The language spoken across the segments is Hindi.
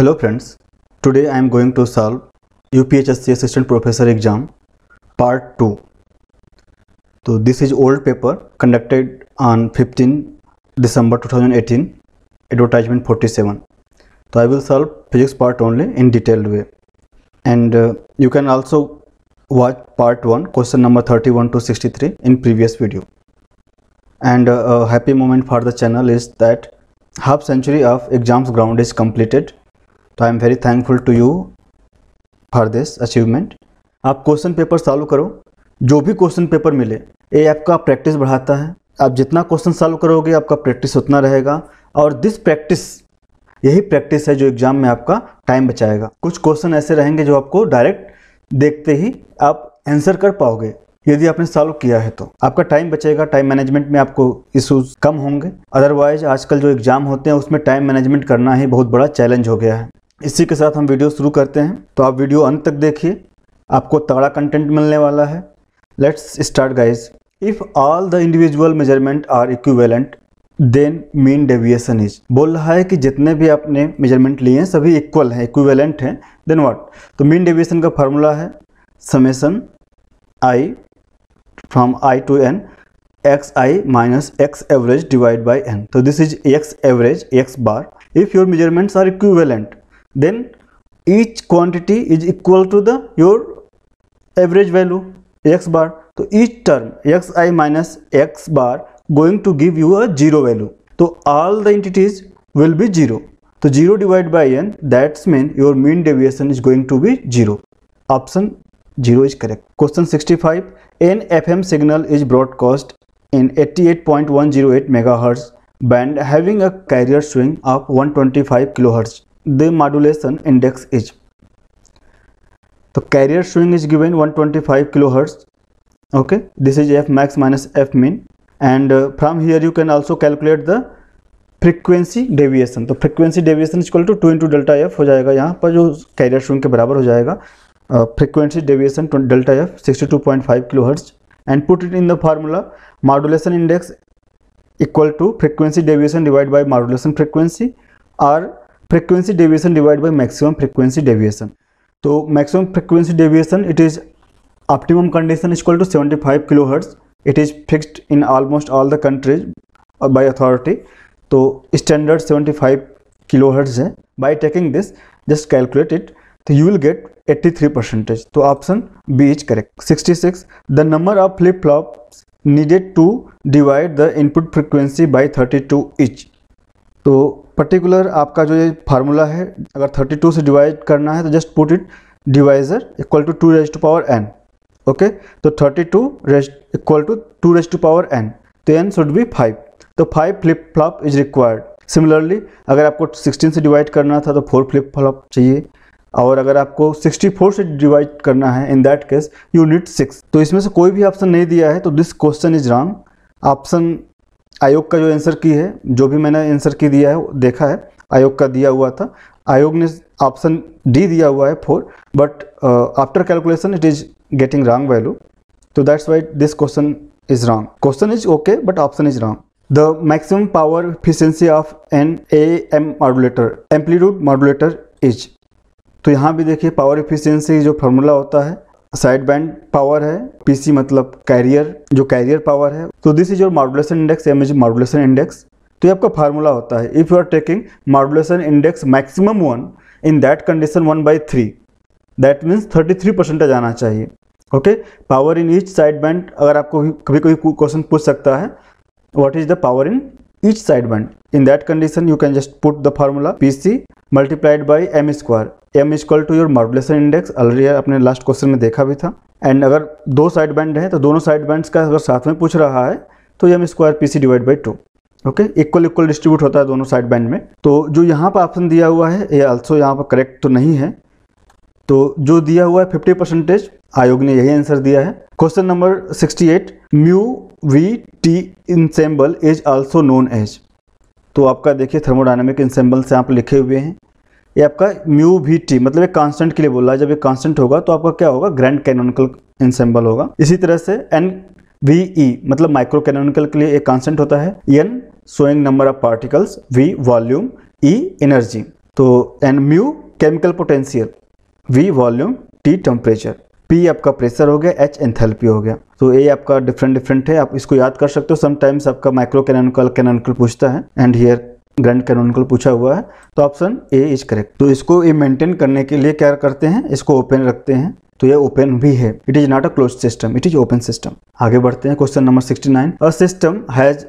Hello friends, today I am going to solve UPHSC Assistant Professor exam part 2. So this is old paper conducted on 15 December 2018, advertisement 47. So I will solve physics part only in detailed way. And uh, you can also watch part 1 question number 31 to 63 in previous video. And uh, a happy moment for the channel is that half century of exams ground is completed तो I am very thankful to you for this achievement आप क्वेश्चन पेपर सॉल्व करो। जो भी क्वेश्चन पेपर मिले ये आपका प्रैक्टिस बढ़ाता है। आप जितना क्वेश्चन सॉल्व करोगे, आपका प्रैक्टिस उतना रहेगा। और दिस प्रैक्टिस यही प्रैक्टिस है जो एग्ज़ाम में आपका टाइम बचाएगा। कुछ क्वेश्चन ऐसे रहेंगे जो आपको डायरेक्ट देखते ही आप आंसर कर पाओगे। यदि आपने सॉल्व किया है तो। आपका टाइम बचेगा टाइम मैनेजमेंट में आपको इशूज कम होंगे। अदरवाइज़ आजकल जो एग्ज़ाम होते हैं, उसमें टाइम मैनेजमेंट करना ही बहुत बड़ा चैलेंज हो गया है। इसी के साथ हम वीडियो शुरू करते हैं। तो आप वीडियो अंत तक देखिए। आपको तगड़ा कंटेंट मिलने वाला है। Let's start guys if all the individual measurement are equivalent then mean deviation is बोल रहा है कि जितने भी आपने मेज़रमेंट लिए हैं, सभी इक्वल हैं इक्विवेलेंट हैं देन व्हाट तो मीन डेविएशन का फार्मूला है summation i from i to n x i minus x average divide by n तो this is x average x bar if your measurements are equivalent then each quantity is equal to the your average value x bar so each term xi minus x bar going to give you a zero value so all the entities will be zero so 0 divided by n that's mean your mean deviation is going to be 0 option 0 is correct question 65 n fm signal is broadcast in 88.108 megahertz band having a carrier swing of 125 kilohertz the modulation index is. The carrier swing is given 125 kilohertz. Okay, this is f max minus f min, and uh, from here you can also calculate the frequency deviation तो frequency deviation equal to two into delta f हो जाएगा यहाँ पर जो कैरियर स्विंग के बराबर हो जाएगा frequency deviation delta f sixty two point five kilo hertz and put it in the formula modulation index equal to frequency deviation divide by modulation frequency और frequency deviation divide by maximum frequency deviation तो maximum frequency deviation it is optimum condition is call to seventy five kilo hertz it is fixed in almost all the countries by authority तो standard seventy five kilo hertz है. By taking this just calculate it तो you will get eighty three percentage तो option B is correct sixty six the number of flip flop needed to divide the input frequency by thirty two each तो पर्टिकुलर आपका जो ये फार्मूला है, अगर 32 से डिवाइड करना है तो just put it divisor equal to two raise to power n okay तो 32 two raise equal to two raise to power n तो एन शुड बी फाइव तो five flip flop is required similarly अगर आपको 16 से डिवाइड करना था तो फोर फ्लिप फ्लॉप चाहिए। और अगर आपको 64 से डिवाइड करना है in that case you need six तो इसमें से कोई भी ऑप्शन नहीं दिया है तो this question is wrong option आयोग का जो आंसर की है, जो भी मैंने आंसर की दिया है देखा है। आयोग का दिया हुआ था। आयोग ने ऑप्शन डी दिया हुआ है four but after calculation it is getting wrong value तो that's why this question is wrong question is okay but option is wrong the maximum power efficiency of an A M modulator amplitude modulator is तो यहाँ भी देखिए पावर एफिशिएंसी जो फार्मूला होता है साइड बैंड पावर है पीसी मतलब कैरियर जो कैरियर पावर है तो this is your modulation index m is modulation index तो ये आपका फार्मूला होता है। If you are taking modulation index maximum one in that condition one by three that means thirty three percentage आना चाहिए। Okay power in each side band अगर आपको कभी कोई क्वेश्चन पूछ सकता है, what is the power in each side band? In that condition, you can just put the formula pc multiplied by m square. Is equal to your modulation index. Already अपने लास्ट क्वेश्चन में देखा भी था। एंड अगर दो साइड बैंड है तो दोनों साइड बैंड्स का अगर साथ में पूछ रहा है तो m square P C divide by two okay equal equal distribute होता है दोनों साइड बैंड में। तो जो यहाँ पर ऑप्शन दिया हुआ है, ये ऑल्सो यहाँ पर करेक्ट तो नहीं है। तो जो दिया हुआ है फिफ्टी परसेंटेज आयोग ने यही आंसर दिया है। Question number 68 mu V T ensemble is also known as तो आपका देखिए थर्मोडायनामिक इंसेम्बल से आप लिखे हुए हैं। ये आपका म्यू भी टी मतलब एक कांस्टेंट के लिए बोल रहा है। जब ये कांस्टेंट होगा तो आपका क्या होगा? ग्रैंड कैनोनिकल इंसेम्बल होगा। इसी तरह से एन वी ई मतलब माइक्रो कैनोनिकल के लिए एक कांस्टेंट होता है। N showing number of particles V volume E energy तो N mu chemical potential V volume T temperature P आपका प्रेशर हो गया एच एंथैल्पी हो गया। तो ये आपका डिफरेंट डिफरेंट है। आप इसको याद कर सकते हो। समटाइम्स आपका माइक्रो कैनोनिकल कैनोनिकल पूछता है। एंड हियर ग्रैंड कैनोनिकल पूछा हुआ है तो ऑप्शन ए इज़ करेक्ट तो इसको ये मेंटेन करने के लिए क्या करते हैं? इसको ओपन रखते हैं। तो ये ओपन भी है। It is not a close system it is open system आगे बढ़ते हैं question number 69 a system has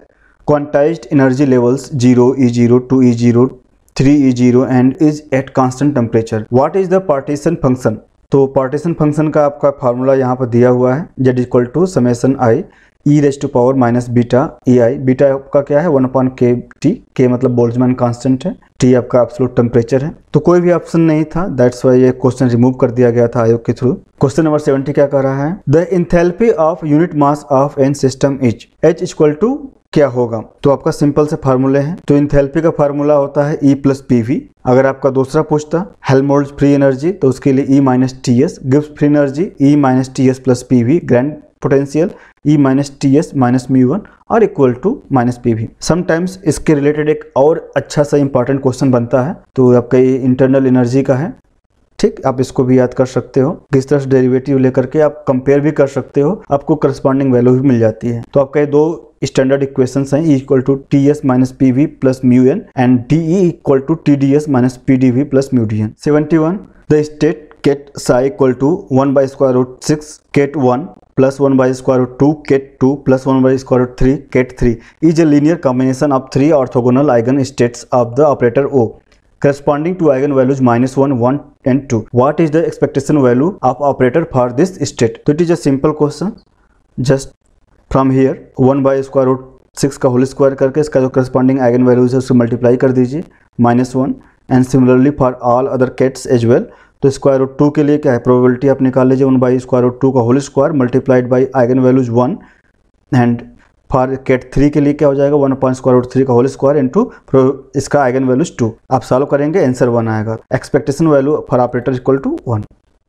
quantized energy levels zero E zero two E zero three E zero and is at constant temperature what is the partition function तो पार्टीशन फ़ंक्शन का आपका फार्मूला यहाँ पर दिया हुआ है। Z equal to summation i e raise to power minus beta E i beta आपका क्या है? One upon K T K मतलब बोल्जमैन कांस्टेंट है। टी आपका एब्सोलूट टेम्परेचर है। तो कोई भी ऑप्शन नहीं था। दैट्स वाई ये क्वेश्चन रिमूव कर दिया गया था आयोग के थ्रू क्वेश्चन नंबर सेवेंटी क्या कर रहा है? The enthalpy of unit mass of an system is H equal to क्या होगा? तो आपका सिंपल से फार्मूले हैं। तो इंथेल्पी का फार्मूला होता है ई प्लस पी वी अगर आपका दूसरा पूछता हेलमोल्ड फ्री एनर्जी तो उसके लिए E minus T S gives free energy E minus T S plus P V grand potential E minus T S minus mu one और equal to minus P V sometimes इसके रिलेटेड एक और अच्छा सा इंपॉर्टेंट क्वेश्चन बनता है तो आपका ये इंटरनल एनर्जी का है। ठीक, आप इसको भी याद कर सकते हो। किस तरह से डेरिवेटिव लेकर के आप कंपेयर भी कर सकते हो, आपको करस्पॉन्डिंग वैल्यू भी मिल जाती है। तो आपका ये दो स्टैंडर्ड इक्वेशन हैं equal to T S minus P V plus mu N and d E equal to T d S minus P d V plus mu d N seventy one the state ket psi equal to 1 by square root 6 ket 1 plus one by square root two ket two plus one by square root three ket three is a linear combination of three orthogonal eigen states of the operator O corresponding to eigen values minus one one and two what is the expectation value of operator for this state तो it is a simple question just from here one by square root six का होल स्क्वायर करके इसका जो करस्पॉन्डिंग आइगन वैल्यूज़ है, उसको मल्टीप्लाई कर दीजिए minus one and similarly for all other kets as well तो स्क्वायर रूट टू के लिए क्या है? प्रोबेबिलिटी आप निकाल लीजिए one by square root two का whole square multiplied by eigen values one and for ket three के लिए क्या हो जाएगा? One point square root three का होल स्क्वायर इंटू इसका आइगन वैल्यूज़ टू आप सॉल्व करेंगे आंसर वन आएगा। Expectation value for operator equal to one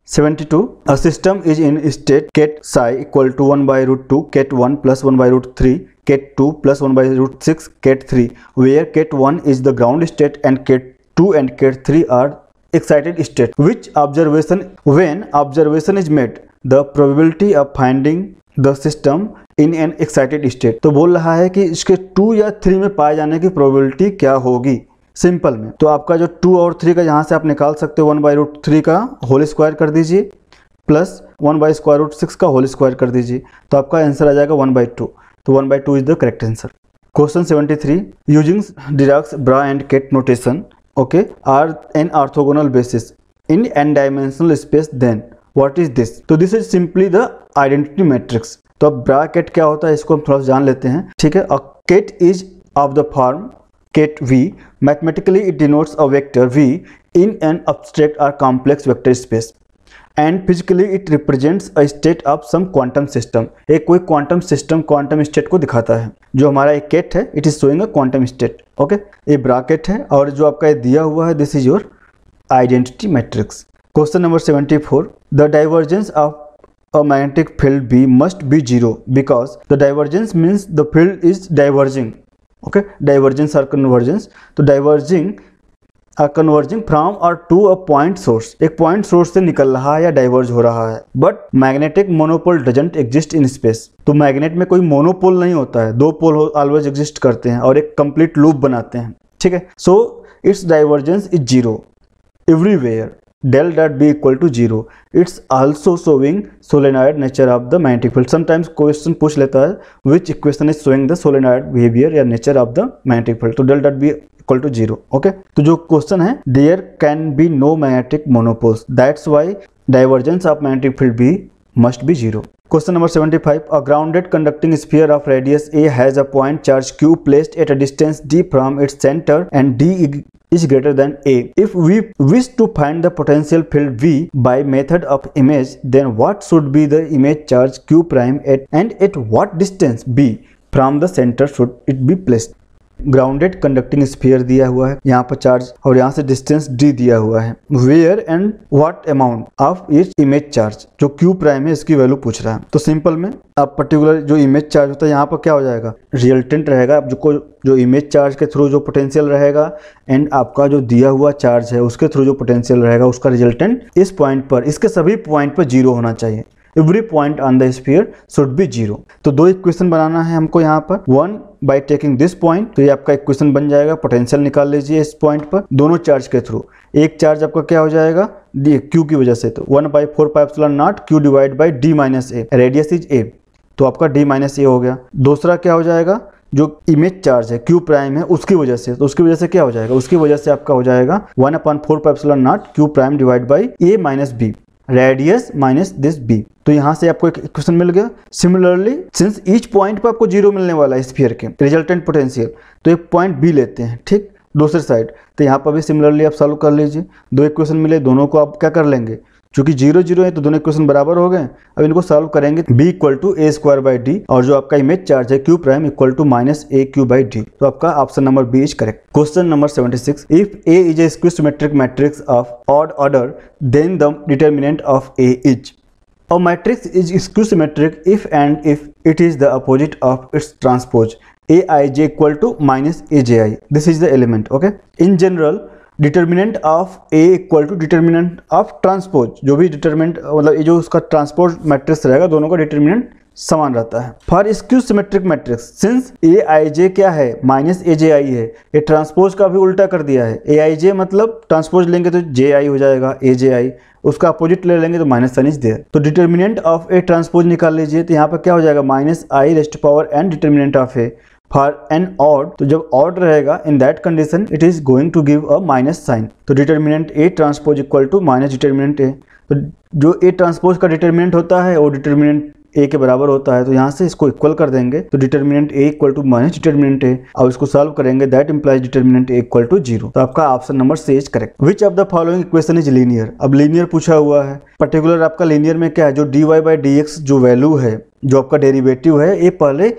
72 a system is in state ket psi equal to 1 by root 2 ket 1 plus 1 by root 3 ket 2 plus 1 by root 6 ket 3 where ket 1 is the ground state and ket 2 and ket 3 are excited state. Which observation, when observation is made, the probability of finding the system in an excited state तो बोल रहा है कि इसके टू या थ्री में पाए जाने की प्रोबेबिलिटी क्या होगी? सिंपल में। तो आपका जो टू और थ्री का यहाँ से आप निकाल सकते हो वन बाई रूट थ्री का होल स्क्वायर कर दीजिए plus one by square root six का होल स्क्वायर कर दीजिए तो आपका आंसर आ जाएगा वन बाई टू तो one by two is the correct answer question seventy three using Dirac's bra and ket notation okay are an orthogonal basis in n dimensional space then what is this तो this is simply the identity matrix तो अब ब्राकेट क्या होता है? इसको हम थोड़ा जान लेते हैं। ठीक है? Ket is of the form ket V mathematically it denotes a vector V in an abstract or complex vector space and physically it represents a state of some quantum system एक कोई क्वांटम सिस्टम क्वांटम स्टेट को दिखाता है। जो हमारा एक केट है it is showing a quantum state okay ये ब्राकेट है और जो आपका ये दिया हुआ है this is your identity matrix question number seventy four the divergence of a magnetic field B must be zero because the divergence means the field is diverging, okay? Divergence or convergence. तो diverging आर कन्वर्जिंग फ्रॉम और टू अ पॉइंट सोर्स एक पॉइंट सोर्स से निकल रहा है या डाइवर्ज हो रहा है। But magnetic monopole doesn't exist in space तो मैग्नेट में कोई मोनोपोल नहीं होता है। दो पोल ऑलवेज एग्जिस्ट करते हैं और एक कंप्लीट लूप बनाते हैं। ठीक है? So it's divergence is zero everywhere del dot b equal to zero it's also showing solenoid nature of the magnetic field sometimes question पूछ लेता है which equation is showing the solenoid behavior या nature of the magnetic field तो del dot b equal to zero okay तो जो question है there can be no magnetic monopoles that's why divergence of magnetic field b must be zero Question number 75. A grounded conducting sphere of radius A has a point charge Q placed at a distance d from its center and d is greater than A. If we wish to find the potential field V by method of image, then what should be the image charge Q prime at and at what distance B from the center should it be placed? Grounded conducting sphere दिया हुआ है, यहाँ पर चार्ज और यहाँ से डिस्टेंस डी दिया हुआ है। Where and what amount of each image charge जो क्यू प्राइम है, इसकी वैल्यू पूछ रहा है। तो सिंपल में अब पर्टिकुलर जो इमेज चार्ज होता है, यहाँ पर क्या हो जाएगा? रिजल्टेंट रहेगा। अब जो जो इमेज चार्ज के थ्रू जो पोटेंशियल रहेगा एंड आपका जो दिया हुआ चार्ज है, उसके थ्रू जो पोटेंशियल रहेगा, उसका रिजल्टेंट इस पॉइंट पर, इसके सभी पॉइंट पर ज़ीरो होना चाहिए। Every point on the sphere should be zero तो दो इक्वेशन बनाना है हमको यहाँ पर। One by taking this point तो ये आपका इक्वेशन बन जाएगा। पोटेंशियल निकाल लीजिए इस पॉइंट पर। दोनों चार्ज के थ्रू एक चार्ज आपका क्या हो जाएगा? क्यू की वजह से। तो one by four pi naught q divide by d minus a radius is a तो आपका डी माइनस ए हो गया। दूसरा क्या हो जाएगा? जो इमेज चार्ज है क्यू प्राइम है, उसकी वजह से। तो उसकी वजह से क्या हो जाएगा? उसकी वजह से आपका हो जाएगा। One upon four pi naught q prime divide by a minus b radius minus this b तो यहाँ से आपको एक क्वेश्चन मिल गया। सिमिलरली सिंस ईच पॉइंट पर आपको ज़ीरो मिलने वाला है स्फीयर के रिजल्टेंट पोटेंशियल तो एक पॉइंट बी लेते हैं, ठीक? दूसरे साइड तो यहाँ पर भी सिमिलरली आप सॉल्व कर लीजिए। दो इक्वेशन मिले, दोनों को आप क्या कर लेंगे? चूँकि ज़ीरो ज़ीरो है तो दोनों इक्वेशन बराबर हो गए अब इनको सॉल्व करेंगे b equal to a square by d और जो आपका इमेज चार्ज है q prime equal to minus a q by d तो आपका option number B is correct question number 76 if a is a skew symmetric matrix of odd order then the determinant of a is A matrix is skew-symmetric if and if it is the opposite of its transpose. Aij equal to minus Aji. This is the element. Okay. In general, determinant of A equal to determinant of transpose जो भी डिटर्मिनेंट मतलब ये जो उसका ट्रांसपोज मैट्रिक्स रहेगा, दोनों का डिटर्मिनेंट समान रहता है। For skew symmetric matrix since a i j क्या है? माइनस ए जे आई है। ये ट्रांसपोज का भी उल्टा कर दिया है। ए आई जे मतलब ट्रांसपोज लेंगे तो जे आई हो जाएगा ए जे आई उसका अपोजिट ले लेंगे तो माइनस साइन इज़ देयर तो डिटर्मिनेंट ऑफ़ ए ट्रांसपोज निकाल लीजिए तो यहाँ पर क्या हो जाएगा? Minus I raised power and determinant of A for n odd तो जब ऑड रहेगा in that condition it is going to give a minus sign तो determinant A transpose equal to minus determinant A तो जो ए ट्रांसपोज का डिटर्मिनेंट होता है, वो डिटर्मिनेंट ए के बराबर होता है तो यहाँ से इसको इक्वल कर देंगे। तो determinant A equal to minus determinant A अब इसको सॉल्व करेंगे that implies determinant A equal to zero तो आपका option number C is correct which of the following equation is linear अब लीनियर पूछा हुआ है। पर्टिकुलर आपका लीनियर में क्या है? जो d y by d x जो वैल्यू है, जो आपका डेरिवेटिव है, ये पहले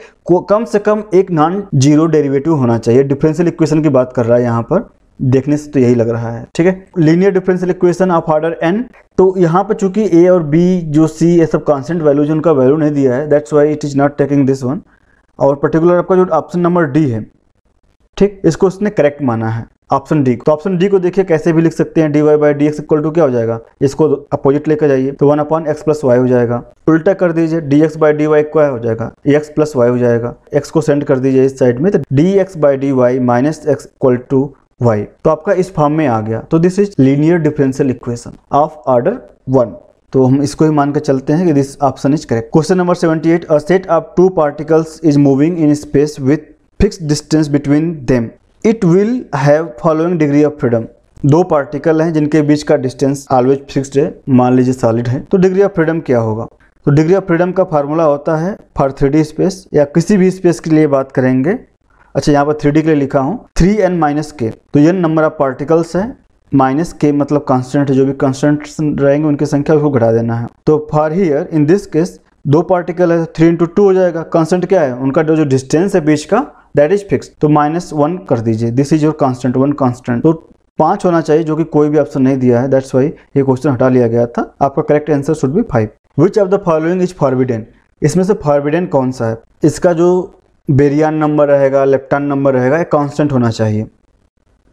कम से कम एक नॉन ज़ीरो डेरिवेटिव होना चाहिए। डिफरेंशियल इक्वेशन की बात कर रहा है यहाँ पर। देखने से तो यही लग रहा है, ठीक है? Linear differential equation of order n तो यहाँ पर चूँकि ए और बी जो सी ये सब कांस्टेंट वैल्यूज़ उनका वैल्यू नहीं दिया है that's why it is not taking this one और पर्टिकुलर आपका जो ऑप्शन नंबर डी है, ठीक? इसको उसने करेक्ट माना है ऑप्शन डी तो ऑप्शन डी को देखिए, कैसे भी लिख सकते हैं d y by d x equal to क्या हो जाएगा? इसको अपोजिट लेकर जाइए तो one upon x plus y हो जाएगा। उल्टा कर दीजिए d x by d y क्या हो जाएगा एक्स प्लस वाई हो जाएगा। एक्स को सेंड कर दीजिए इस साइड में तो d x by d y minus x equal to y तो आपका इस फॉर्म में आ गया। तो this is linear differential equation of order one तो हम इसको ही मान के चलते हैं कि this option is correct question number 78 a set of two particles is moving in space with fix distance between them it will have following degree of freedom दो पार्टिकल हैं जिनके बीच का डिस्टेंस ऑलवेज फिक्स्ड है। मान लीजिए सॉलिड है। तो डिग्री ऑफ़ फ्रीडम क्या होगा? तो डिग्री ऑफ़ फ्रीडम का फार्मूला होता है फॉर थ्री स्पेस या किसी भी स्पेस के लिए बात करेंगे। अच्छा यहाँ पर थ्री के लिए लिखा हूँ। थ्री एन माइनस के तो एन नंबर ऑफ़ पार्टिकल्स है। माइनस के मतलब कांस्टेंट है। जो भी कांस्टेंट रहेंगे, उनकी संख्या उसको घटा देना है। तो for here in this case दो पार्टिकल है थ्री इंटू टू हो जाएगा। कांस्टेंट क्या है? उनका जो डिस्टेंस है बीच का दैट इज़ फिक्स तो माइनस वन कर दीजिए। This is your constant one constant तो पाँच होना चाहिए, जो कि कोई भी ऑप्शन नहीं दिया है। दैट्स वाई ये क्वेश्चन हटा लिया गया था। आपका correct answer should be five which of the following is forbidden इसमें से फॉरबिडेन कौन सा है? इसका जो बेरियान नंबर रहेगा लेफ़्ट हैंड नंबर रहेगा एक कांस्टेंट होना चाहिए।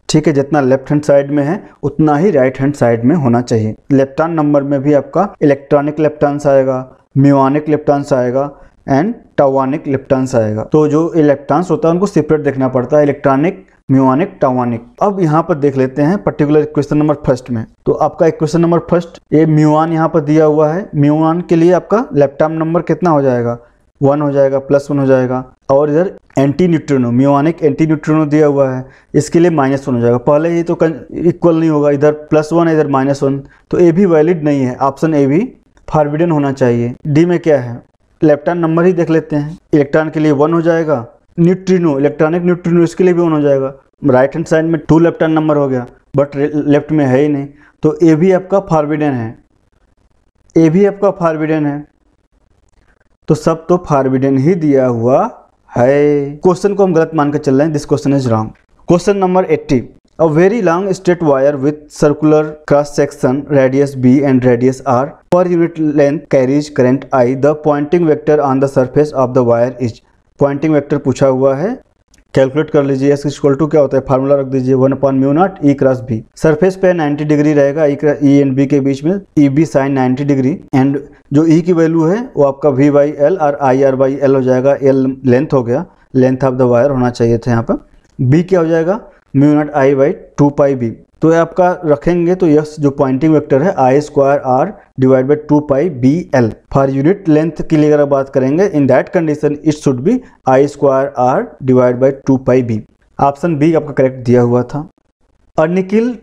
ठीक है, जितना लेफ़्ट हैंड साइड में है, उतना ही राइट हैंड साइड में होना चाहिए। लेफ़्ट हैंड नंबर में भी आपका इलेक्ट्रॉनिक लेफ्टांस आएगा म्यूआनिक लेफ्टांस आएगा एंड टावानिक लेफ्टांस आएगा। तो जो इलेक्ट्रॉन्स होता है, उनको सेपरेट देखना पड़ता है इलेक्ट्रॉनिक म्यूआनिक टावानिक अब यहाँ पर देख लेते हैं पर्टिकुलर इक्वेशन नंबर फ़र्स्ट में। तो आपका इक्वेशन नंबर फ़र्स्ट ये म्यूआन यहाँ पर दिया हुआ है। म्यूआन के लिए आपका लेफ़्ट आर्म नंबर कितना हो जाएगा? वन हो जाएगा प्लस वन हो जाएगा। और इधर anti neutrino muonic anti neutrino दिया हुआ है। इसके लिए माइनस वन हो जाएगा। पहले ही तो इक्वल नहीं होगा। इधर प्लस वन इधर माइनस वन तो ए भी वैलिड नहीं है। ऑप्शन ए भी फारबिडन होना चाहिए। डी में क्या है? इलेक्ट्रॉन नंबर ही देख लेते हैं। इलेक्ट्रॉन के लिए वन हो जाएगा। न्यूट्रिनो इलेक्ट्रॉनिक न्यूट्रिनो इसके लिए भी वन हो जाएगा। राइट हैंड साइड में टू इलेक्ट्रॉन नंबर हो गया। बट लेफ़्ट में है ही नहीं। तो ए भी आपका फारबिडन है। ए भी आपका फारबिडन है। तो सब तो फारबिडन ही दिया हुआ है क्वेश्चन को हम गलत मानकर चल रहे हैं। This question is wrong question number eighty a very long straight wire with circular cross section radius b and radius r per unit length carries current I the Poynting vector on the surface of the wire is Poynting vector पूछा हुआ है। कैलकुलेट कर लीजिए एस इक्वल टू क्या होता है? फार्मूला रख दीजिए one upon mu not E cross B surface पे 90 डिग्री रहेगा ई एंड बी के बीच में E B sine 90 degree and जो ई e की वैल्यू है, वो आपका वी बाई एल और आई आर बाई एल हो जाएगा. एल लेंथ हो गया. लेंथ ऑफ़ द वायर होना चाहिए था यहाँ पर. बी क्या हो जाएगा? Mu not I by two pi b तो ये आपका रखेंगे तो यस, जो पॉइंटिंग वेक्टर है I square r divide by two pi b l for unit length के लिए अगर बात करेंगे in that condition it should be I square r divide by two pi b option B आपका करेक्ट दिया हुआ था. A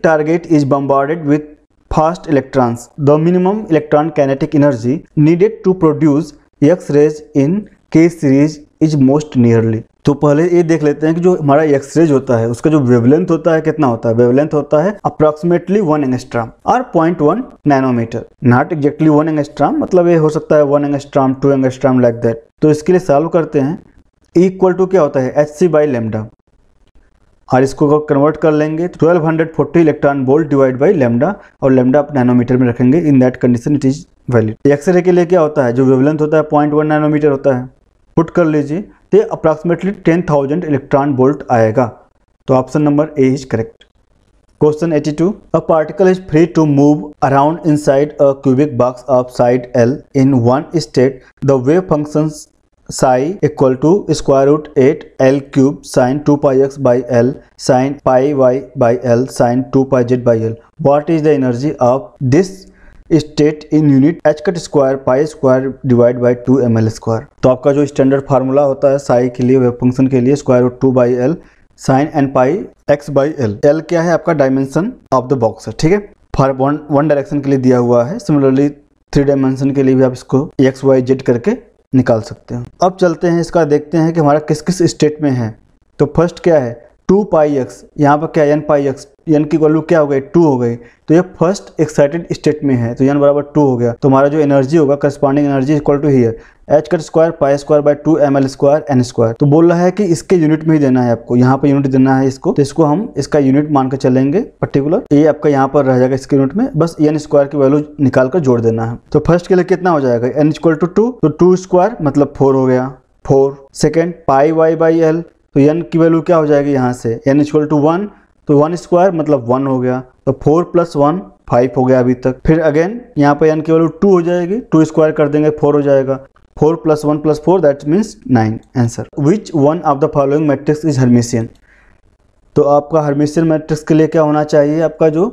target is bombarded with fast electrons the minimum electron kinetic energy needed to produce x rays in K series is most nearly तो पहले ये देख लेते हैं कि जो हमारा एक्सरेज होता है, उसका जो वेवलेंथ होता है, कितना होता है? वेवलेंथ होता है अप्रोक्सीमेटली वन एंगस्ट्राम और point one nanometre not exactly one angstrom मतलब ये हो सकता है one angstrom two angstrom like that तो इसके लिए सॉल्व करते हैं इक्वल टू क्या होता है? एच सी बाई लेमडा और इसको कन्वर्ट कर लेंगे तो 1240 electron volt divide by lambda और लेमडा आप नैनोमीटर में रखेंगे in that condition it is valid x ray के लिए क्या होता है? जो वेवलेंथ होता है पॉइंट वन नैनोमीटर होता है। पुट कर लीजिए तो approximately ten thousand electron volt आएगा। तो option number A is correct question 82 a particle is free to move around inside a cubic box of side l in one state the wave function psi equal to square root 8 L cube sin 2 pi x by L sin pi y by L sin 2 pi z by L. What is the energy of this state in unit h cut square pi square divide by two m l square. तो आपका जो स्टैंडर्ड फार्मूला होता है साई के लिए वेब फ़ंक्शन के लिए square root two by l sine n pi x by l l क्या है आपका डायमेंशन ऑफ़ द बॉक्स? है ठीक है? फॉर वन वन डायरेक्शन के लिए दिया हुआ है। सिमिलरली थ्री डायमेंशन के लिए भी आप इसको एक्स वाई जेड करके निकाल सकते हैं। अब चलते हैं इसका, देखते हैं कि हमारा किस किस स्टेट में है। तो फ़र्स्ट क्या है? टू पाई एक्स, यहाँ पर क्या एन पाई एक्स एन की वैल्यू क्या हो गई? टू हो गई। तो ये फ़र्स्ट एक्साइटेड स्टेट में है तो एन बराबर टू हो गया। तो हमारा जो एनर्जी होगा corresponding energy equal to here h cut square pi square by two m l square n square तो बोल रहा है कि इसके यूनिट में ही देना है आपको, यहाँ पर यूनिट देना है इसको। तो इसको हम इसका यूनिट मान कर चलेंगे पर्टिकुलर ये आपका यहाँ पर रह जाएगा इसके यूनिट में, बस एन स्क्वायर की वैल्यू निकाल कर जोड़ देना है। तो फ़र्स्ट के लिए कितना हो जाएगा? एन इक्वल टू टू तो टू स्क्वायर मतलब फोर हो गया। Four second pi y by l तो एन की वैल्यू क्या हो जाएगी यहाँ से? एन इक्वल टू वन तो वन स्क्वायर मतलब वन हो गया। तो फोर प्लस वन फाइव हो गया अभी तक। फिर अगेन यहाँ पे एन की वैल्यू टू हो जाएगी। टू स्क्वायर कर देंगे फोर हो जाएगा। Four plus one plus four that means nine answer which one of the following matrix is Hermitian तो आपका हर्मिशियन मैट्रिक्स के लिए क्या होना चाहिए? आपका जो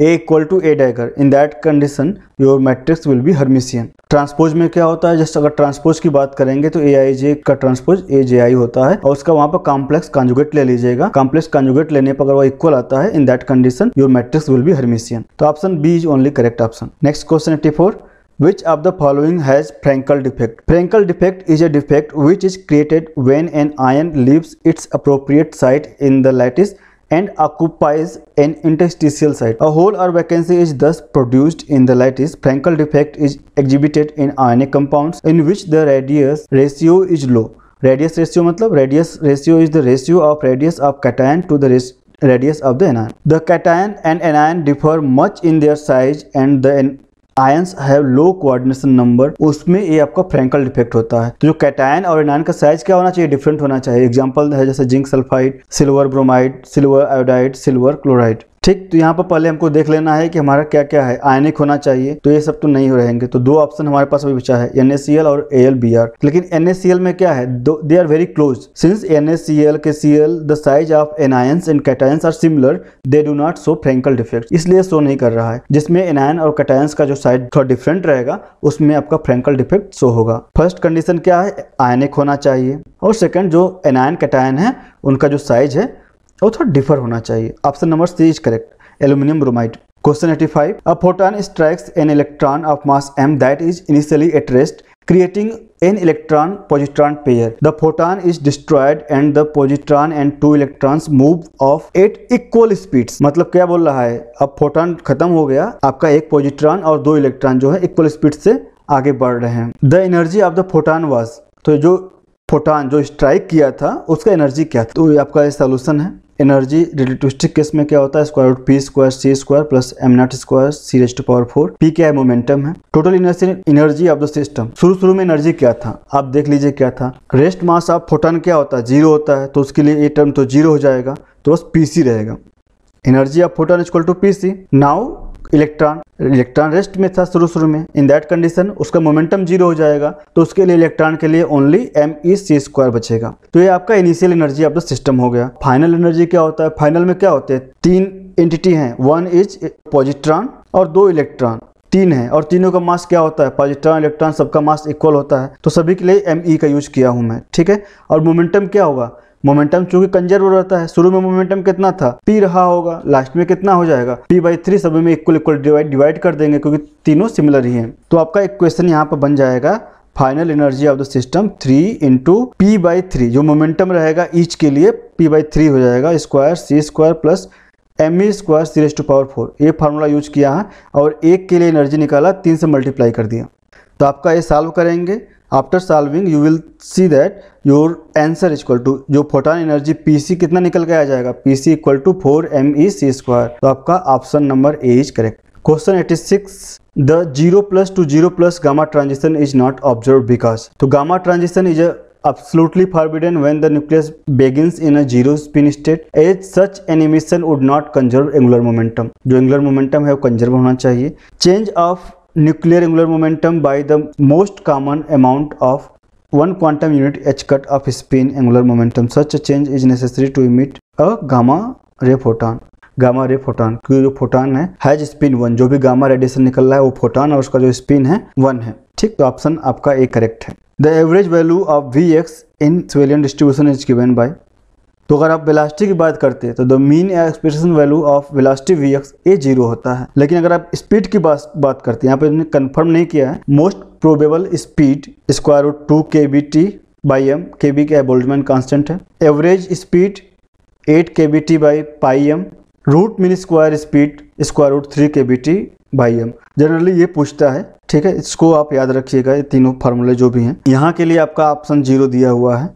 A equal to A dagger in that condition your matrix will be Hermitian transpose में क्या होता है? जस्ट अगर ट्रांसपोज की बात करेंगे तो ए आई जे का ट्रांसपोज ए जे आई होता है और उसका वहाँ पर कॉम्प्लेक्स कॉन्जुगेट ले लीजिएगा। कॉम्प्लेक्स कॉन्जुगेट लेने पर अगर वो इक्वल आता है in that condition your matrix will be Hermitian तो option B is only correct option next question eighty four Which of the following has Frankel defect? Frankel defect is a defect which is created when an ion leaves its appropriate site in the lattice and occupies an interstitial site. A hole or vacancy is thus produced in the lattice. Frankel defect is exhibited in ionic compounds in which the radius ratio is low. Radius ratio matlab radius ratio is the ratio of radius of cation to the radius of the anion. The cation and anion differ much in their size and the ions have low coordination number उसमें ये आपका फ्रेंकल डिफेक्ट होता है। तो जो कैटायन और एनायन का साइज़ क्या होना चाहिए? डिफरेंट होना चाहिए। एग्ज़ाम्पल है जैसे zinc sulphide, silver bromide, silver iodide, silver chloride. ठीक तो यहाँ पर पहले हमको देख लेना है कि हमारा क्या क्या है। आयनिक होना चाहिए तो ये सब तो नहीं रहेंगे। तो दो ऑप्शन हमारे पास अभी बचा है एनएससीएल और ए लेकिन एनएससीएल में क्या है? They are very close since in K C the size of anions and cations are similar they do not show Frenkel defect इसलिए शो नहीं कर रहा है। जिसमें एनायन और कैटायंस का जो साइज़ थोड़ा डिफरेंट रहेगा, उसमें आपका फ्रेंकल डिफेक्ट शो होगा। फ़र्स्ट कंडीशन क्या है? आयनिक होना चाहिए। और सेकेंड जो एनायन कैटायन है, उनका जो साइज़ है वो थोड़ा डिफर होना चाहिए। Option number C is correct aluminium bromide question eighty five a photon strikes an electron of mass m that is initially at rest creating an electron positron pair the photon is destroyed and the positron and two electrons move off at equal speeds मतलब क्या बोल रहा है? अब फोटोन खत्म हो गया, आपका एक पॉजिट्रॉन और दो इलेक्ट्रॉन जो है इक्वल स्पीड से आगे बढ़ रहे हैं। The energy of the photon was तो जो फोटोन जो स्ट्राइक किया था, उसका एनर्जी क्या था? तो आपका सोल्यूशन है। एनर्जी रिलेटिविस्टिक केस में क्या होता है? Square root p square c square plus m not square c raised power four p क्या है मोमेंटम है। Total energy of the system शुरू शुरू में एनर्जी क्या था? आप देख लीजिए क्या था। रेस्ट मास ऑफ़ फोटन क्या होता है? ज़ीरो होता है। तो उसके लिए ए टर्म तो ज़ीरो हो जाएगा। तो बस पीसी रहेगा। Energy of photon equal to p c now electron electron rest में था शुरू शुरू में। इन दैट कंडीशन उसका मोमेंटम ज़ीरो हो जाएगा तो उसके लिए इलेक्ट्रॉन के लिए only m e c square बचेगा। तो ये आपका initial energy of the system हो गया। फाइनल एनर्जी क्या होता है? फाइनल में क्या होते हैं? तीन एंटिटी हैं। वन इज़ पॉजिट्रॉन और दो इलेक्ट्रॉन तीन है। और तीनों का मास क्या होता है? पॉजिट्रॉन इलेक्ट्रॉन सबका मास इक्वल होता है। तो सभी के लिए एम ई का यूज़ किया हूँ मैं। ठीक है? और मोमेंटम क्या होगा? मोमेंटम चूँकि कंजर्व रहता है, शुरू में मोमेंटम कितना था? पी रहा होगा लास्ट में कितना हो जाएगा? पी बाई थ्री सभी में इक्वल इक्वल डिवाइड डिवाइड कर देंगे क्योंकि तीनों सिमिलर ही हैं। तो आपका एक क्वेश्चन यहाँ पर बन जाएगा final energy of the system three into p by three जो मोमेंटम रहेगा ईच के लिए पी बाई थ्री हो जाएगा square c square plus m e square c raise to power four ये फार्मूला यूज़ किया है और एक के लिए एनर्जी निकाला, तीन से मल्टीप्लाई कर दिया। तो आपका ये सॉल्व करेंगे। After solving you will see that your answer equal to जो फोटोन एनर्जी पीसी कितना निकल के आ जाएगा? P c equal to four m e c square तो आपका option number A is correct question eighty six the zero plus to zero plus gamma transition is not observe because तो gamma transition is absolutely forbidden when the nucleus begins in a zero spin state. As such, an emission would not conserve angular momentum. जो angular momentum है वो conserve होना चाहिए. Change of nuclear angular momentum by the most common amount of one quantum unit h cut of spin angular momentum such a change is necessary to emit a gamma ray photon gamma ray photon क्योंकि जो फोटोन है हैज़ स्पिन वन जो भी गामा रेडिएशन निकल रहा है वो फोटोन और उसका जो स्पिन है वन है ठीक तो ऑप्शन आपका ए करेक्ट है the average value of V X in Maxwellian distribution is given by तो अगर आप वेलासिटी की बात करते हैं तो the mean expression value of velocity V X a zero होता है। लेकिन अगर आप स्पीड की बात बात करते हैं, यहाँ पे कंफर्म नहीं किया है। Most probable speed square root two k B T by m k B क्या बोल्टमैन कांस्टेंट है। Average speed eight k B T by pi m root mean square speed square root three k B T by m generally ये पूछता है, ठीक है? इसको आप याद रखिएगा, ये तीनों फार्मूले जो भी हैं। यहाँ के लिए आपका ऑप्शन ज़ीरो दिया हुआ है।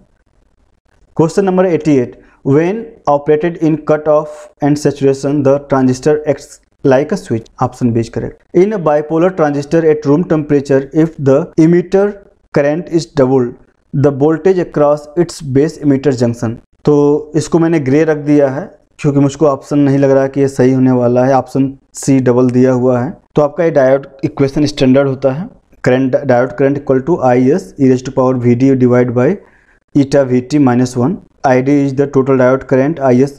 Question number 88 when operated in cut off and saturation the transistor acts like a switch option b is correct in a bipolar transistor at room temperature if the emitter current is doubled the voltage across its base emitter junction तो इसको मैंने ग्रे रख दिया है क्योंकि मुझको ऑप्शन नहीं लग रहा कि ये सही होने वाला है ऑप्शन सी डबल दिया हुआ है तो आपका ये डायोड इक्वेशन स्टैंडर्ड होता है current diode current equal to I S e to power V D divide by eta vt minus 1 id is the total diode current is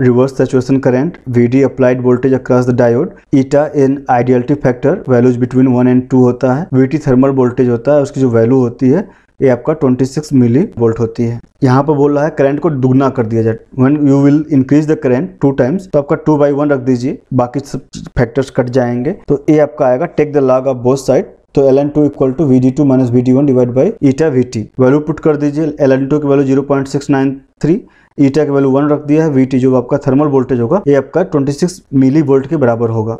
reverse saturation current vd applied voltage across the diode eta in ideality factor values between 1 and 2 होता है vt thermal voltage होता है उसकी जो वैल्यू होती है ये आपका 26 मिली वोल्ट होती है यहाँ पर बोल रहा है करंट को दुगना कर दिया जाए when you will increase the current two times तो आपका टू बाई वन रख दीजिए बाकी सब फैक्टर्स कट जाएँगे तो ये आपका आएगा take the log of both side तो L N two equal to V D two minus V D one divide by eta V T value put कर दीजिए एल एन टू की value zero point six nine three eta की वैल्यू वन रख दिया है वी टी जो आपका थर्मल वोल्टेज होगा, ये आपका ट्वेंटी सिक्स मिली वोल्ट के बराबर होगा।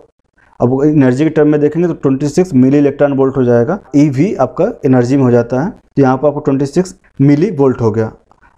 अब एनर्जी के टर्म में देखेंगे तो 26 मिली इलेक्ट्रॉन वोल्ट हो जाएगा ई e भी आपका एनर्जी में हो जाता है तो यहाँ पर आपको 26 मिली वोल्ट हो गया।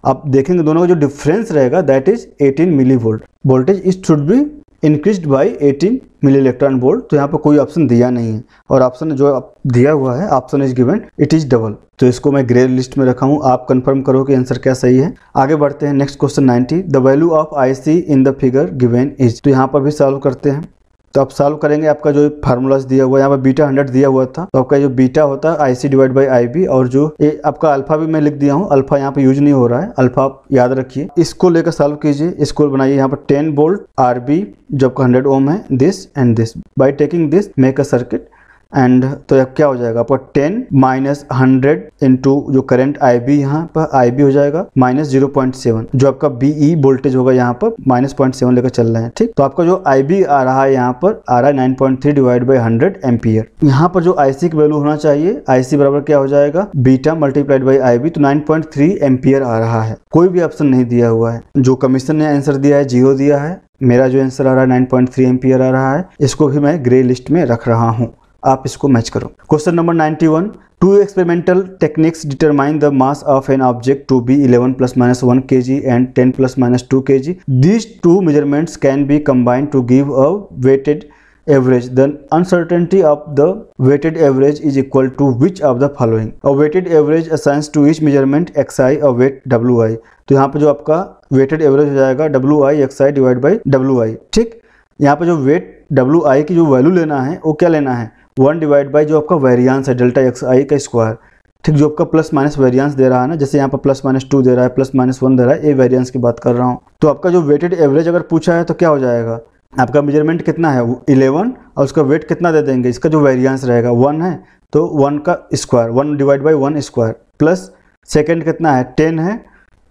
आप देखेंगे दोनों का जो डिफरेंस रहेगा that is 18 milli volt voltage is should be increase by 18 milli electron volt तो यहाँ पर कोई ऑप्शन दिया नहीं है। और ऑप्शन जो दिया हुआ है option is given it is double तो इसको मैं ग्रे लिस्ट में रखा हूँ, आप कंफर्म करो कि आंसर क्या सही है। आगे बढ़ते हैं next question 90 the value of IC in the figure given is तो यहाँ पर भी सॉल्व करते हैं। तो आप सॉल्व करेंगे आपका जो फार्मूलाज दिया हुआ है यहाँ पर बीटा हंड्रेड दिया हुआ था तो आपका जो बीटा होता है IC divide by I B और जो ए, आपका अल्फ़ा भी मैं लिख दिया हूँ अल्फ़ा यहाँ पे यूज़ नहीं हो रहा है अल्फ़ा आप याद रखिए। इसको लेकर सॉल्व कीजिए इसको बनाइए यहाँ पर टेन बोल्ट आर बी जो आपका हंड्रेड ओम है this and this by taking this make a circuit and तो अब क्या हो जाएगा? आपका टेन माइनस हंड्रेड इंटू जो करंट आई बी यहाँ पर आई बी हो जाएगा माइनस ज़ीरो पॉइंट सेवन जो आपका बीई वोल्टेज e होगा यहाँ पर माइनस पॉइंट सेवन लेकर चल रहे हैं, ठीक? तो आपका जो आई बी आ रहा है यहाँ पर आ रहा है nine point three divide by hundred ampere यहाँ पर जो आई सी की वैल्यू होना चाहिए आई सी बराबर क्या हो जाएगा? Beta multiplied by I B तो नाइन पॉइंट थ्री एम्पियर आ रहा है। कोई भी ऑप्शन नहीं दिया हुआ है। जो कमीशन ने आंसर दिया है ज़ीरो दिया है। मेरा जो आंसर आ रहा है नाइन पॉइंट थ्री एम्पियर आ रहा है। इसको भी मैं ग्रे लिस्ट में रख रहा हूँ। आप इसको मैच करो। Question number 91 one two experimental techniques determine the mass of an object to be 11 plus minus one k g and ten plus minus two k g these two measurements can be combined to give a weighted average the uncertainty of the weighted average is equal to which of the following a weighted average assigns to each measurement X I a weight W I तो यहाँ पर जो आपका वेटेड एवरेज हो जाएगा W I X I divide by W I ठीक? यहाँ पर जो वेट डब्ल्यू आई की जो वैल्यू लेना है, वो क्या लेना है? वन डिवाइड बाई जो आपका वेरियांस है डेल्टा एक्स आई का स्क्वायर ठीक, जो आपका प्लस माइनस वेरियांस दे रहा है ना, जैसे यहाँ पर प्लस माइनस टू दे रहा है प्लस माइनस वन दे रहा है ये वेरियांस की बात कर रहा हूँ। तो आपका जो वेटेड एवरेज अगर पूछा है तो क्या हो जाएगा? आपका मेज़रमेंट कितना है? इलेवन और उसका वेट कितना दे देंगे? इसका जो वेरियंस रहेगा वन है तो वन का square one divide by one square plus second कितना है? टेन है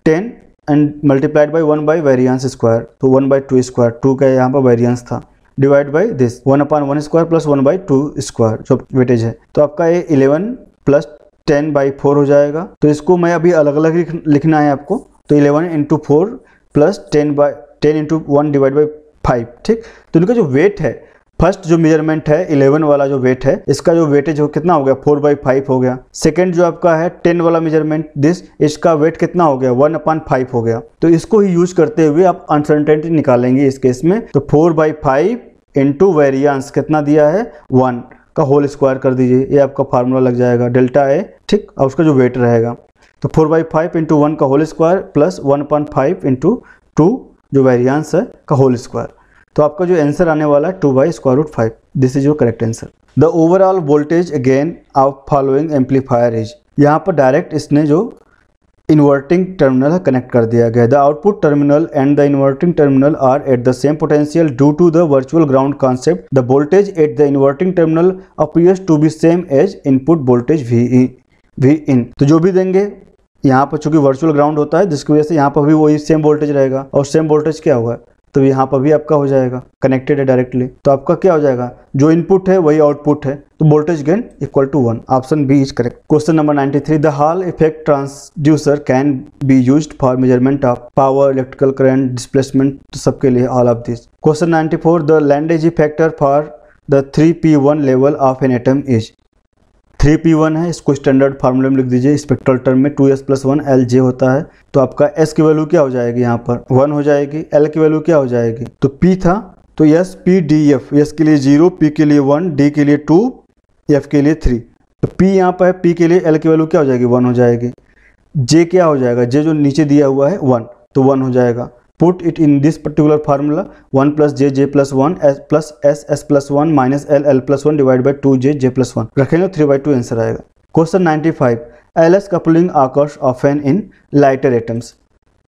ten and multiplied by one by variance square तो one by two square two का यहाँ पर वेरियंस था। Divide by this, one upon one square plus one by two square, जो वेटेज है। तो आपका ये eleven plus ten by four हो जाएगा। तो इसको मैं अभी अलग अलग लिखना है आपको। तो eleven into four plus ten by ten into one divide by five ठीक? तो इनका जो वेट है फ़र्स्ट जो मेज़रमेंट है 11 वाला जो वेट है, इसका जो वेटेज हो कितना हो गया? 4 बाई फाइव हो गया। सेकेंड जो आपका है 10 वाला मेज़रमेंट दिस इसका वेट कितना हो गया? 1 अपान फाइव हो गया। तो इसको ही यूज़ करते हुए आप अनसर्टेनिटी निकालेंगे इस केस में। तो 4 बाई फाइव इंटू वेरियंस कितना दिया है? वन। का होल स्क्वायर कर दीजिए, ये आपका फार्मूला लग जाएगा, डेल्टा ए, ठीक? और उसका जो वेट रहेगा। तो four by five into one का whole square plus one point five into two, जो वेरियंस है, का होल स्क्वायर। तो आपका जो आंसर आने वाला है, two by square root five. This is your correct answer the overall voltage gain of following amplifier is यहाँ पर डायरेक्ट इसने जो इन्वर्टिंग टर्मिनल कनेक्ट कर दिया गया। The output terminal and the inverting terminal are at the same potential due to the virtual ground concept the voltage at the inverting terminal appears to be same as input voltage V V in तो जो भी देंगे, यहाँ पर चूँकि वर्चुअल ग्राउंड होता है, जिसकी वजह से यहाँ पर भी वही सेम वोल्टेज रहेगा। और सेम वोल्टेज क्या होगा तो यहाँ पर भी आपका हो जाएगा कनेक्टेड है डायरेक्टली तो आपका क्या हो जाएगा? जो इनपुट है, वही आउटपुट है। तो voltage gain equal to one option B is correct question number 93 the Hall effect transducer can be used for measurement of power electrical current displacement सबके लिए all of this question 94 the Lande g factor for the 3p1 level of an atom is three P one है, इसको स्टैंडर्ड फार्मूले में लिख दीजिए। स्पेक्ट्रल टर्म में two S plus one L J होता है। तो आपका एस की वैल्यू क्या हो जाएगी यहाँ पर? वन हो जाएगी। एल की वैल्यू क्या हो जाएगी? तो पी था। तो S P D F S के लिए ज़ीरो पी के लिए वन डी के लिए टू एफ़ के लिए थ्री तो पी यहाँ पर है पी के लिए एल की वैल्यू क्या हो जाएगी? वन हो जाएगी। जे क्या हो जाएगा? जे जो नीचे दिया हुआ है वन तो वन हो जाएगा। Put it in this particular formula 1 plus j j plus 1 s plus s s plus 1 minus l l plus 1 divided by 2 j j plus 1 रखेंगे 3 by 2 आंसर आएगा question 95 ls coupling occurs often in lighter atoms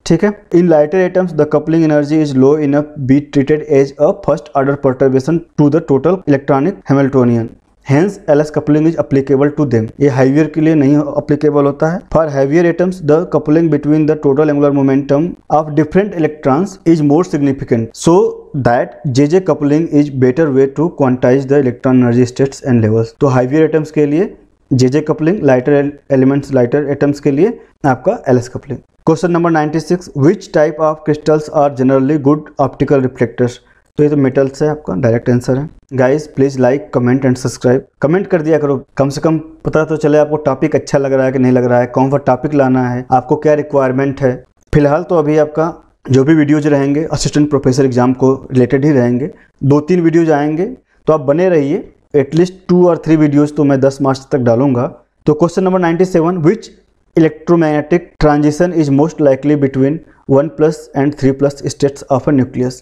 ठीक है in lighter atoms the coupling energy is low enough be treated as a first order perturbation to the total electronic Hamiltonian hence L S coupling is applicable to them ये हाइवियर के लिए नहीं अप्लीकेबल होता है. For heavier atoms the coupling between the total angular momentum of different electrons is more significant so that J J coupling is better way to quantize the electron energy states and levels तो हाइवियर एटम्स के लिए J J coupling lighter elements lighter atoms के लिए आपका L S coupling question number 96 which type of crystals are generally good optical reflectors तो ये तो मेटल्स है, आपका डायरेक्ट आंसर है। Guys please like comment and subscribe comment कर दिया करो। कम से कम पता तो चले आपको टॉपिक अच्छा लग रहा है कि नहीं लग रहा है, कौन सा टॉपिक लाना है, आपको क्या रिक्वायरमेंट है। फ़िलहाल तो अभी आपका जो भी वीडियोज़ रहेंगे असिस्टेंट प्रोफेसर एग्ज़ाम को रिलेटेड ही रहेंगे। दो तीन वीडियोज़ आएँगे तो आप बने रहिए। एटलीस्ट टू और थ्री वीडियोज़ तो मैं दस मार्च तक डालूँगा। तो question number ninety seven which electromagnetic transition is most likely between one plus and three plus states of a nucleus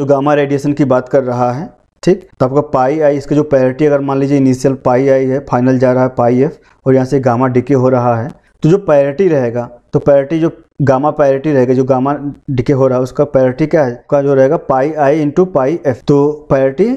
तो गामा रेडिएशन की बात कर रहा है, ठीक? तो आपका पाई आई इसका जो पैरिटी अगर मान लीजिए इनिशियल पाई आई है फाइनल जा रहा है पाई एफ़ और यहाँ से गामा डिके हो रहा है तो जो पैरिटी रहेगा तो पैरिटी जो गामा पैरिटी रहेगा, जो गामा डिके हो रहा है, उसका पैरिटी क्या है? का जो रहेगा pi I into pi F तो पैरिटी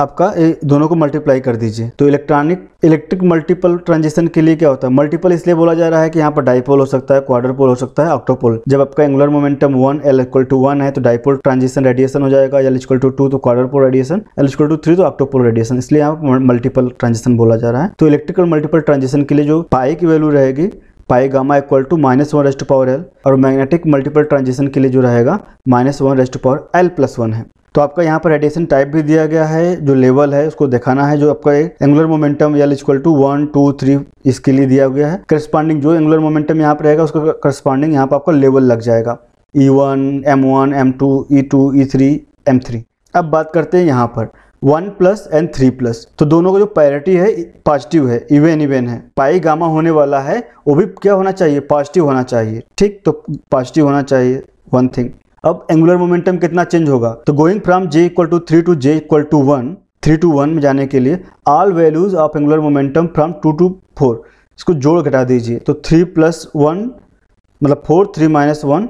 आपका दोनों को मल्टीप्लाई कर दीजिए। तो इलेक्ट्रॉनिक इलेक्ट्रिक मल्टीपल ट्रांजिशन के लिए क्या होता है? मल्टीपल इसलिए बोला जा रहा है कि यहाँ पर डाइपोल हो सकता है क्वार्टर पोल हो सकता है ऑक्टोपोल जब आपका angular momentum one L equal to one है तो डाइपोल ट्रांजिशन रेडिएशन हो जाएगा। एल इक्वल टू टू तो quadrupole radiation L equal to three तो ऑक्टोपोल रेडिएशन इसलिए यहाँ मल्टीपल ट्रांजिशन बोला जा रहा है। तो इलेक्ट्रिकल मल्टीपल ट्रांजिशन के लिए जो पाई की वैल्यू रहेगी pi gamma equal to minus one raised power L और मैग्नेटिक मल्टीपल ट्रांजिशन के लिए जो रहेगा minus one raised power L plus one है। तो आपका यहाँ पर रेडिएशन टाइप भी दिया गया है, जो लेवल है, उसको दिखाना है, जो आपका angular momentum L equal to one two three इसके लिए दिया गया है। करस्पॉन्डिंग जो एंगुलर मोमेंटम यहाँ पर रहेगा, उसका करस्पॉन्डिंग यहाँ पर आपका लेवल लग जाएगा। E one M one M two E two E three M three अब बात करते हैं यहाँ पर। One plus and three plus. तो दोनों का जो पैरिटी है पॉजिटिव है इवेन इवेन है। पाई गामा होने वाला है, वो भी क्या होना चाहिए? पॉजिटिव होना चाहिए। ठीक? तो पॉजिटिव होना चाहिए वन थिंग अब एंगुलर मोमेंटम कितना चेंज होगा? तो going from J equal to three to J equal to one three to one में जाने के लिए all values of angular momentum from two to four इसको जोड़ घटा दीजिए। तो थ्री प्लस वन मतलब फोर थ्री माइनस वन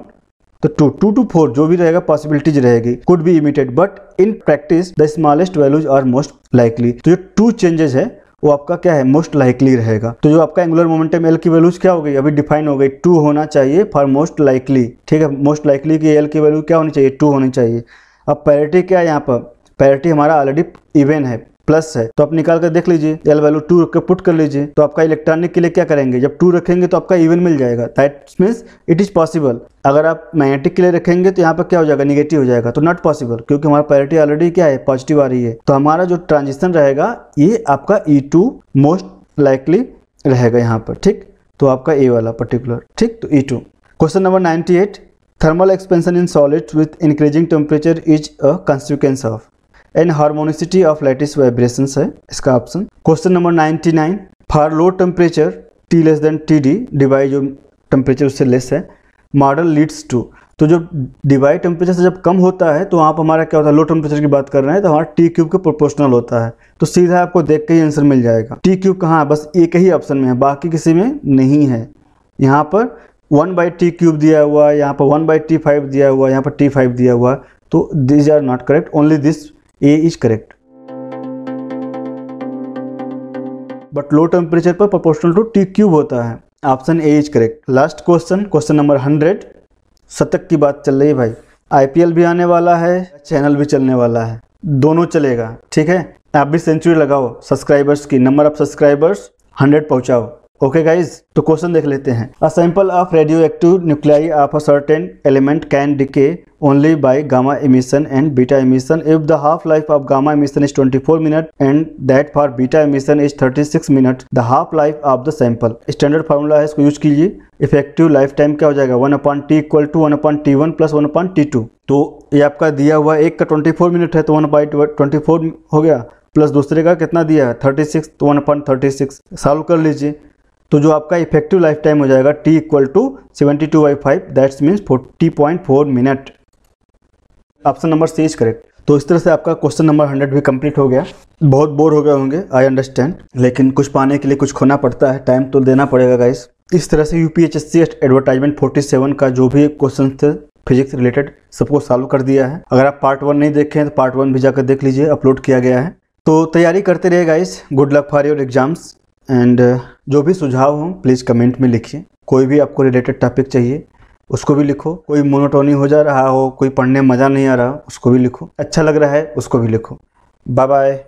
तो टू टू टू फोर जो भी रहेगा पॉसिबिलिटीज रहेगी could be emitted but in practice the smallest values are most likely तो जो टू चेंजेस है, वो आपका क्या है? मोस्ट लाइकली रहेगा। तो जो आपका एंगुलर मोमेंटम एल की वैल्यूज़ क्या हो गई? अभी डिफाइन हो गई। टू होना चाहिए फॉर मोस्ट लाइकली ठीक है? मोस्ट लाइकली की एल की वैल्यू क्या होनी चाहिए? टू होनी चाहिए। अब पैरिटी क्या है यहाँ पर? पैरिटी हमारा ऑलरेडी इवेन है। प्लस है तो आप निकाल कर देख लीजिए एल वैल्यू टू रख पुट कर लीजिए तो आपका इलेक्ट्रॉनिक के लिए क्या करेंगे? जब टू रखेंगे तो आपका इवन मिल जाएगा। That means it is possible अगर आप मैग्नेटिक के लिए रखेंगे तो यहाँ पर क्या हो जाएगा? निगेटिव हो जाएगा। तो नॉट पॉसिबल क्योंकि हमारा पैरिटी ऑलरेडी क्या है? पॉजिटिव आ रही है। तो हमारा जो ट्रांजिशन रहेगा, ये आपका ई टू मोस्ट लाइकली रहेगा यहाँ पर, ठीक? तो आपका ए वाला पर्टिकुलर ठीक? तो E two question number ninety eight thermal expansion in solid with increasing temperature is a consequence of anharmonicity of lattice vibration है इसका option. Question number 99 for low temperature, T less than T D Debye जो टेम्परेचर उससे लेस है, मॉडल लीड्स टू। तो जो डिवाई टेम्परेचर से जब कम होता है तो पर हमारा क्या होता है, लो टेम्परेचर की बात कर रहे हैं तो हमारा टी क्यूब के प्रोपोर्शनल होता है। तो सीधा आपको देख के ही आंसर मिल जाएगा। टी क्यूब कहाँ है? बस एक ही ऑप्शन में है, बाकी किसी में नहीं है। यहाँ पर वन बाई टी क्यूब दिया हुआ है यहाँ पर वन बाई टी फाइव दिया हुआ है यहाँ पर टी फाइव दिया हुआ। है तो this are not correct, only this A is correct but low temperature पर प्रोपोर्शनल टू टी क्यूब होता है। Option A is correct last question question number hundred शतक की बात चल रही है भाई। आईपीएल भी आने वाला है चैनल भी चलने वाला है। दोनों चलेगा, ठीक है? आप भी सेंचुरी लगाओ। सब्सक्राइबर्स की नंबर ऑफ़ सब्सक्राइबर्स हंड्रेड पहुंचाओ। ओके गाइज़ तो क्वेश्चन देख लेते हैं। A sample of radio active nuclei of a certain element can decay only by gamma emission and beta emission. If the half life of gamma emission is 24 minute and that for beta emission is 36 minute the half life of the sample standard formula है, इसको यूज़ कीजिए। इफ़ेक्टिव लाइफ टाइम क्या हो जाएगा? One upon T equal to one upon T one plus one upon T two तो ये आपका दिया हुआ एक का ट्वेंटी फोर मिनट है तो वन बाई ट्वेंटी हो गया। प्लस दूसरे का कितना दिया है? थर्टी सिक्स तो one upon thirty six solve कर लीजिए। तो जो आपका इफ़ेक्टिव लाइफ टाइम हो जाएगा T equal to seventy two by five that's means forty point four minute option number C is correct तो इस तरह से आपका क्वेश्चन नंबर हंड्रेड भी कंप्लीट हो गया। बहुत बोर हो गए होंगे आई अंडरस्टैंड लेकिन कुछ पाने के लिए कुछ खोना पड़ता है टाइम तो देना पड़ेगा गाइस इस तरह से यूपीएचएससी एडवर्टाइजमेंट 47 का जो भी क्वेश्चन थे फिजिक्स रिलेटेड सबको सॉल्व कर दिया है। अगर आप पार्ट वन नहीं देखे हैं तो पार्ट वन भी जाकर देख लीजिए अपलोड किया गया है। तो तैयारी करते रहे guys good luck for your exams and जो भी सुझाव हो प्लीज़ कमेंट में लिखिए। कोई भी आपको रिलेटेड टॉपिक चाहिए, उसको भी लिखो। कोई मोनोटोनी हो जा रहा हो, कोई पढ़ने मज़ा नहीं आ रहा, उसको भी लिखो। अच्छा लग रहा है, उसको भी लिखो। Bye bye